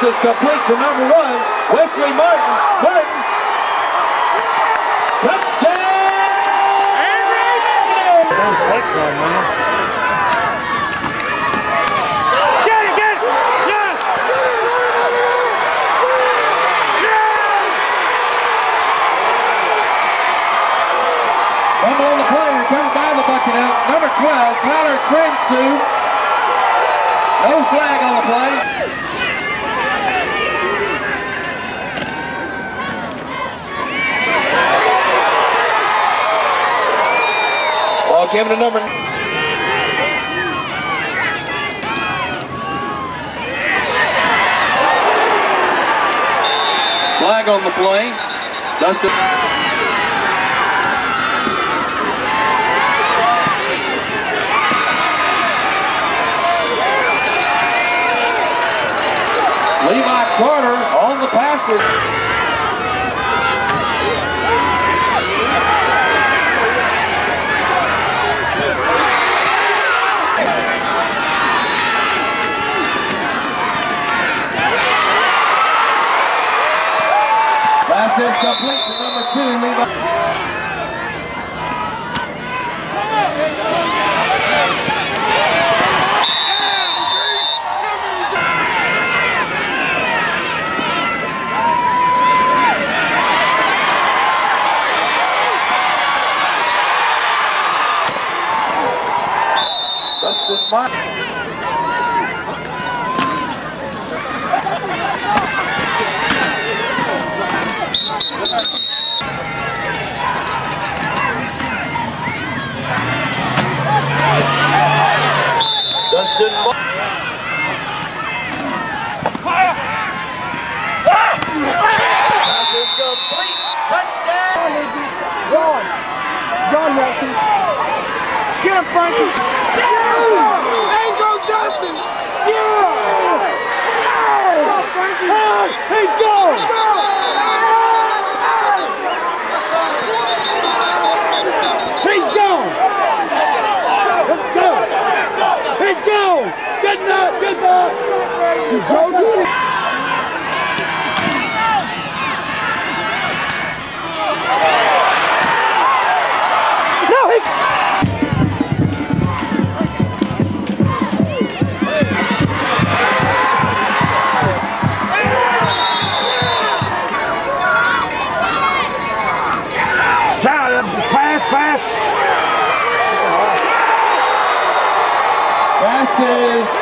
Is complete to number one, Wesley Martin. Martin. Touchdown! Get it, get it! Yeah! Fumble on the play, returned by the Buccaneers. Number 12, Tyler Crensu. No flag on the play. Given to number. Flag on the play. Dustin. Levi Carter on the passes. Pass is complete to number two, Levi. Martin. Dustin Martin. Pass is complete. Touchdown. John. John Wilson. Get him, Frankie. Yeah! Go Dustin. Yeah! Come on, Frankie. Hey, he's gone. He's gone. Let's go. He's gone. Good night. Good night. You joking? Gracias.